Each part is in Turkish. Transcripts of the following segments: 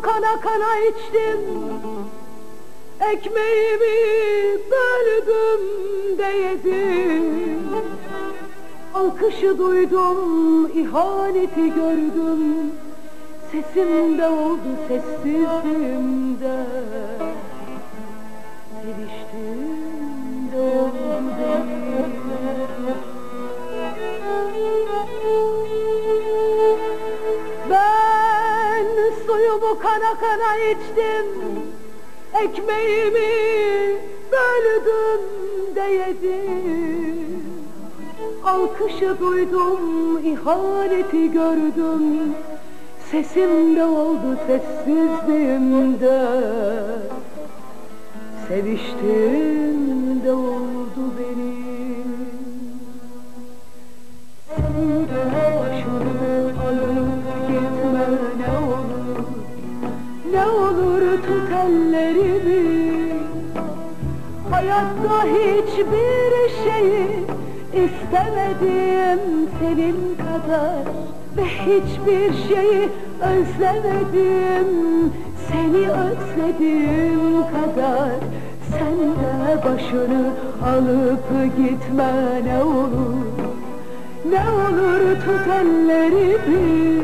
Kana kana içtim. Ekmeğimi böldüm de yedim. Alkışı duydum, ihaneti gördüm. Sesimde oldu sessizliğimde. Seviştim. Kana içtim. Ekmeğimi böldüm de yedim. Alkışı duydum, ihaneti gördüm. Sesimde oldu sessizliğimde. Seviştiğimde Ne olur tut ellerimi. Hayatta hiçbir şeyi istemedim senin kadar Ve hiçbir şeyi özlemedim seni özlediğim kadar Sen de başını alıp gitme ne olur. Ne olur tut ellerimi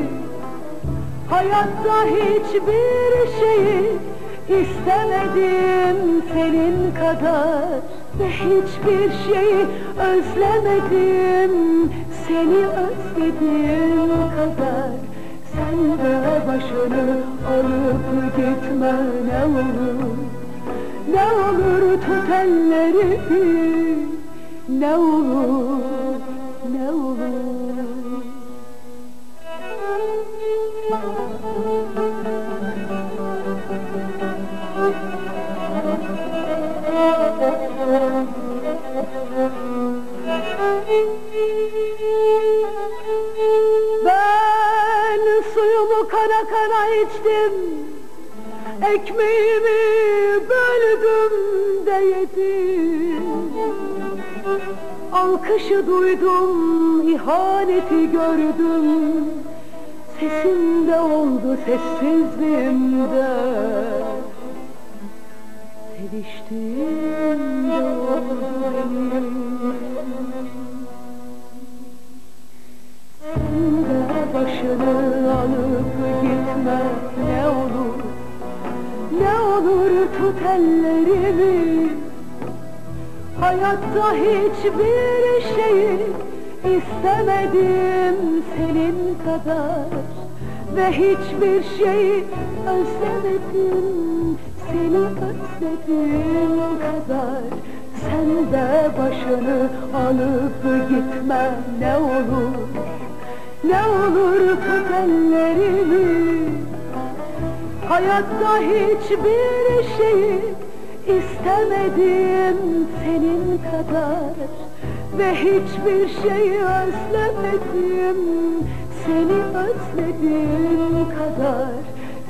Hayatta hiçbir şeyi istemedim senin kadar. Ve hiçbir şeyi özlemedim seni özlediğim kadar. Sen de başını alıp gitme ne olur. Ne olur tut ellerimi Ne olur, ne olur Alkışı duydum, ihaneti gördüm Sesimde oldu sessizliğimde. Seviştiğimde oldu Sen de başını alıp gitme ne olur. Ne olur tut ellerimi. Hayatta hiçbir şeyi istemedim senin kadar Ve hiçbir şeyi özlemedim. Seni özlediğim kadar. Sen de başını alıp gitme ne olur Ne olur tut Hayatta hiçbir şeyi istemedim senin kadar ve hiçbir şeyi özlemedim. Seni özlediğim kadar.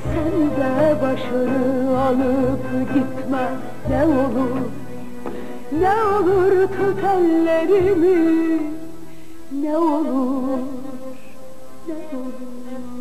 Sen de başını alıp gitme. Ne olur Ne olur tut ellerimi. Ne olur, ne olur.